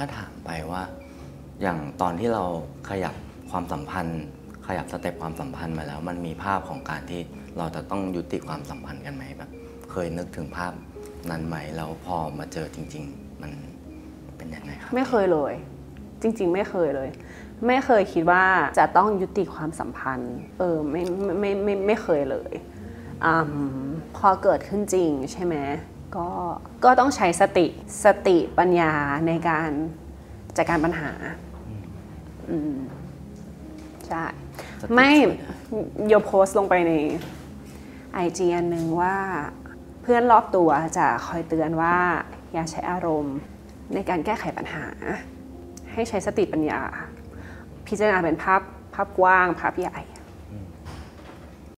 ถ้าถามไปว่า อย่างตอนที่เราขยับความสัมพันธ์ ขยับสเต็ปความสัมพันธ์มาแล้ว มันมีภาพของการที่เราจะต้องยุติความสัมพันธ์กันไหมแบบเคยนึกถึงภาพนั้นไหมแล้วพอมาเจอจริง ๆ มันเป็นยังไงครับไม่เคยเลย จริง ๆ ไม่เคยเลย ไม่เคยคิดว่าจะต้องยุติความสัมพันธ์ เออไม่ไม่ไม่ไม่ไม่เคยเลยอมพอเกิดขึ้นจริงใช่ไหม ก็ก็ต้องใช้สติสติปัญญาในการจัดการปัญหาอืมใช่สติไม่ช่วยได้โยโพสต์ลงไปในไอจีอันหนึ่งว่าเพื่อนรอบตัวจะคอยเตือนว่า อย่าใช้อารมณ์ในการแก้ไขปัญหา ให้ใช้สติปัญญา พิจารณาเป็นภาพภาพกว้างภาพใหญ่